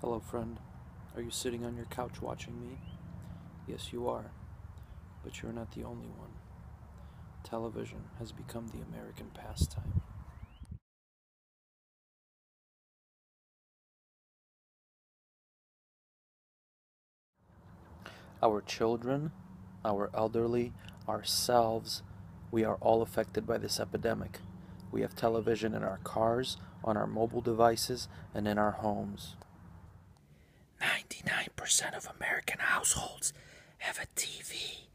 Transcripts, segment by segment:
Hello, friend. Are you sitting on your couch watching me? Yes, you are. But you're not the only one. Television has become the American pastime. Our children, our elderly, ourselves, we are all affected by this epidemic. We have television in our cars, on our mobile devices, and in our homes. 99% of American households have a TV.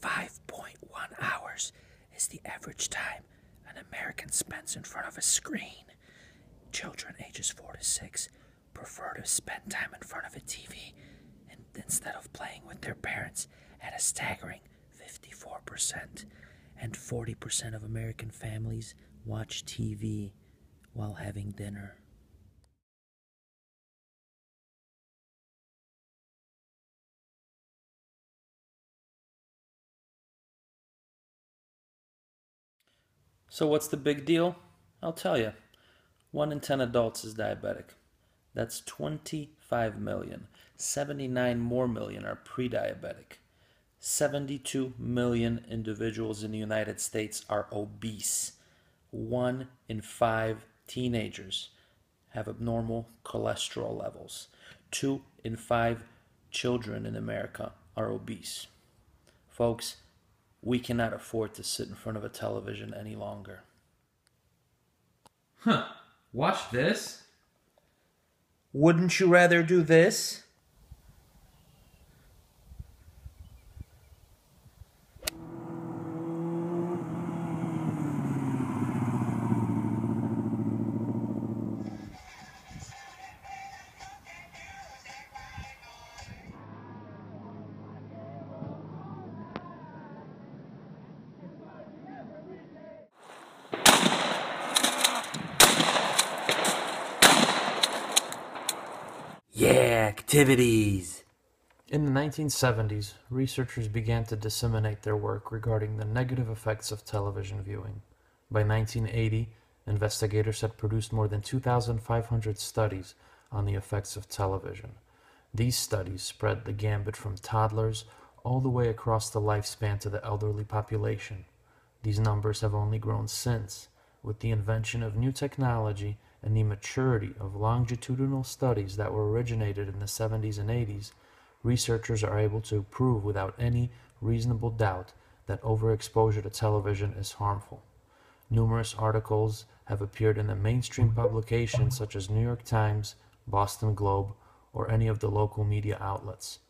5.1 hours is the average time an American spends in front of a screen. Children ages 4 to 6 prefer to spend time in front of a TV instead of playing with their parents at a staggering 54%. And 40% of American families watch TV while having dinner. So, what's the big deal? I'll tell you. One in 10 adults is diabetic. That's 25 million. 79 more million are pre diabetic. 72 million individuals in the United States are obese. One in five teenagers have abnormal cholesterol levels. Two in five children in America are obese. Folks, we cannot afford to sit in front of a television any longer. Huh. Watch this? Wouldn't you rather do this? Activities. In the 1970s, researchers began to disseminate their work regarding the negative effects of television viewing. By 1980, investigators had produced more than 2,500 studies on the effects of television. These studies spread the gambit from toddlers all the way across the lifespan to the elderly population. These numbers have only grown since, with the invention of new technology and the maturity of longitudinal studies that were originated in the 70s and 80s, researchers are able to prove without any reasonable doubt that overexposure to television is harmful. Numerous articles have appeared in the mainstream publications such as New York Times, Boston Globe, or any of the local media outlets.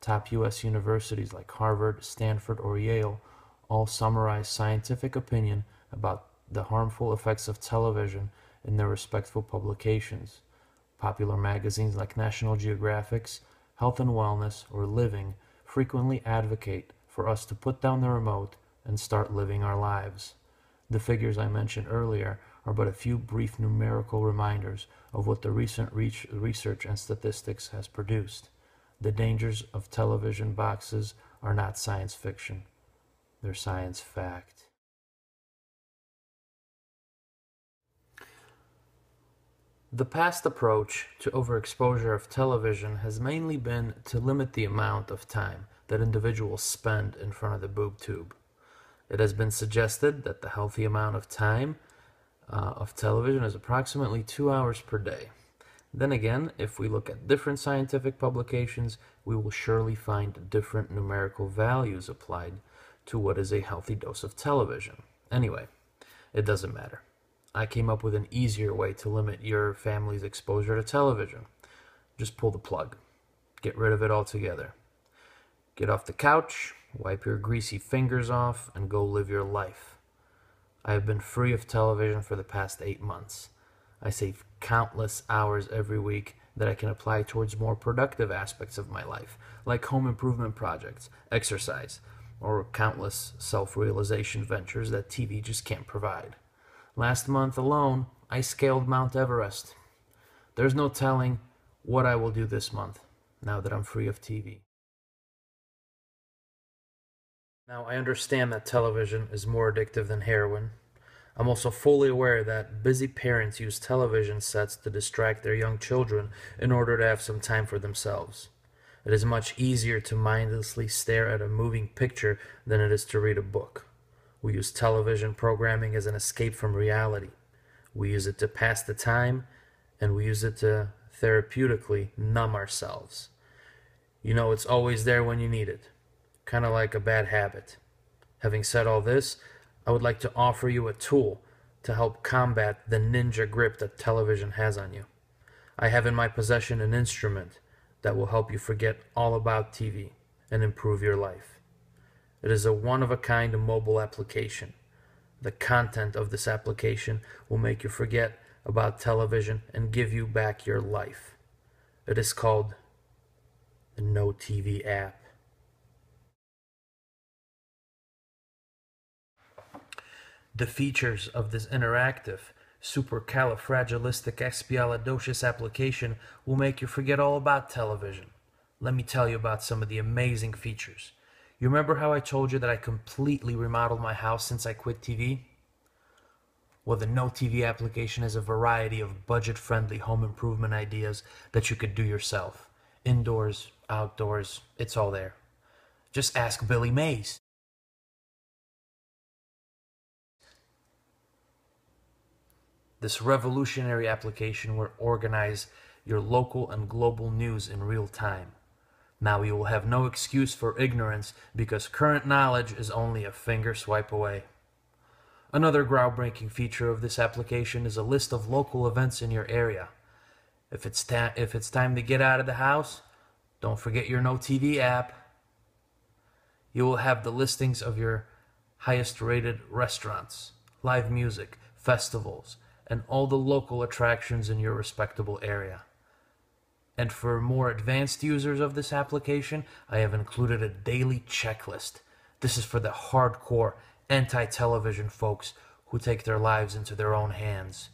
Top U.S. universities like Harvard, Stanford, or Yale all summarize scientific opinion about the harmful effects of television in their respectful publications. Popular magazines like National Geographic's Health and Wellness or Living frequently advocate for us to put down the remote and start living our lives. The figures I mentioned earlier are but a few brief numerical reminders of what the recent research and statistics has produced. The dangers of television boxes are not science fiction, they're science fact. The past approach to overexposure of television has mainly been to limit the amount of time that individuals spend in front of the boob tube. It has been suggested that the healthy amount of time uh, of television is approximately two hours per day. Then again, if we look at different scientific publications, we will surely find different numerical values applied to what is a healthy dose of television. Anyway, it doesn't matter. I came up with an easier way to limit your family's exposure to television. Just pull the plug. Get rid of it altogether. Get off the couch, wipe your greasy fingers off, and go live your life. I have been free of television for the past eight months. I save countless hours every week that I can apply towards more productive aspects of my life, like home improvement projects, exercise, or countless self realization ventures that TV just can't provide. Last month alone, I scaled Mount Everest. There's no telling what I will do this month, now that I'm free of TV. Now, I understand that television is more addictive than heroin. I'm also fully aware that busy parents use television sets to distract their young children in order to have some time for themselves. It is much easier to mindlessly stare at a moving picture than it is to read a book. We use television programming as an escape from reality. We use it to pass the time, and we use it to therapeutically numb ourselves. You know, it's always there when you need it, kind of like a bad habit. Having said all this, I would like to offer you a tool to help combat the ninja grip that television has on you. I have in my possession an instrument that will help you forget all about TV and improve your life. It is a one of a kind mobile application. The content of this application will make you forget about television and give you back your life. It is called the No TV app. The features of this interactive, supercalifragilisticexpialidocious application will make you forget all about television. Let me tell you about some of the amazing features. You remember how I told you that I completely remodeled my house since I quit TV? Well, the No TV application has a variety of budget friendly home improvement ideas that you could do yourself. Indoors, outdoors, it's all there. Just ask Billy Mays. This revolutionary application will organize your local and global news in real time. Now you will have no excuse for ignorance because current knowledge is only a finger swipe away. Another groundbreaking feature of this application is a list of local events in your area. If it's, ta- if it's time to get out of the house, don't forget your No TV app. You will have the listings of your highest rated restaurants, live music, festivals, and all the local attractions in your respectable area. And for more advanced users of this application, I have included a daily checklist. This is for the hardcore anti television folks who take their lives into their own hands.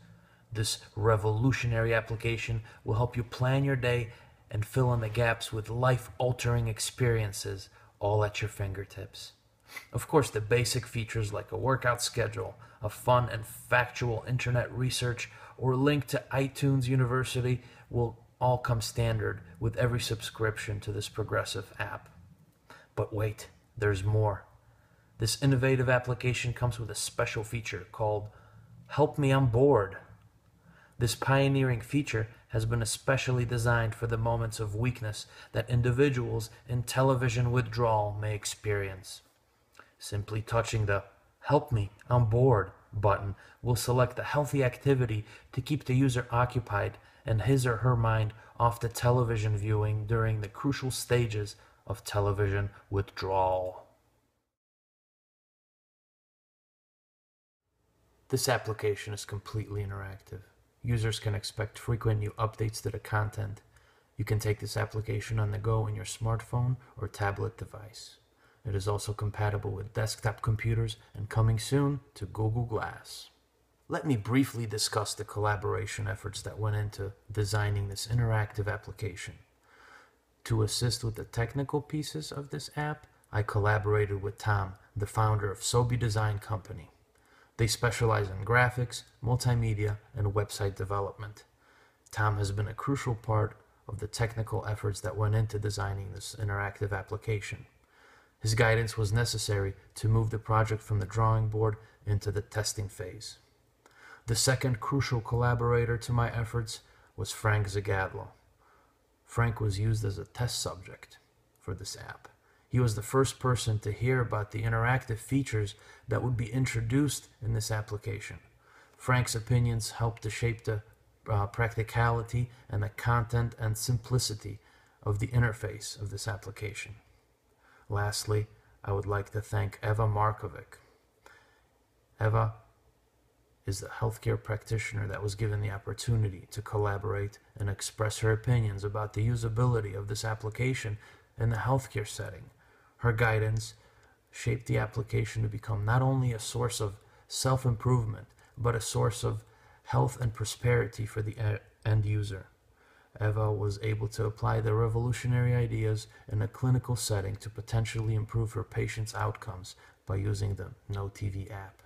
This revolutionary application will help you plan your day and fill in the gaps with life altering experiences all at your fingertips. Of course, the basic features like a workout schedule, a fun and factual internet research, or link to iTunes University will all come standard with every subscription to this progressive app. But wait, there's more. This innovative application comes with a special feature called Help Me On Board. This pioneering feature has been especially designed for the moments of weakness that individuals in television withdrawal may experience. Simply touching the Help Me On Board button will select a healthy activity to keep the user occupied and his or her mind off the television viewing during the crucial stages of television withdrawal. This application is completely interactive. Users can expect frequent new updates to the content. You can take this application on the go in your smartphone or tablet device. It is also compatible with desktop computers and coming soon to Google Glass. Let me briefly discuss the collaboration efforts that went into designing this interactive application. To assist with the technical pieces of this app, I collaborated with Tom, the founder of Sobi Design Company. They specialize in graphics, multimedia, and website development. Tom has been a crucial part of the technical efforts that went into designing this interactive application. His guidance was necessary to move the project from the drawing board into the testing phase. The second crucial collaborator to my efforts was Frank Zagadlo. Frank was used as a test subject for this app. He was the first person to hear about the interactive features that would be introduced in this application. Frank's opinions helped to shape the uh, practicality and the content and simplicity of the interface of this application. Lastly, I would like to thank Eva Markovic. Eva is the healthcare practitioner that was given the opportunity to collaborate and express her opinions about the usability of this application in the healthcare setting. Her guidance shaped the application to become not only a source of self improvement, but a source of health and prosperity for the end user. Eva was able to apply the revolutionary ideas in a clinical setting to potentially improve her patients' outcomes by using the No TV app.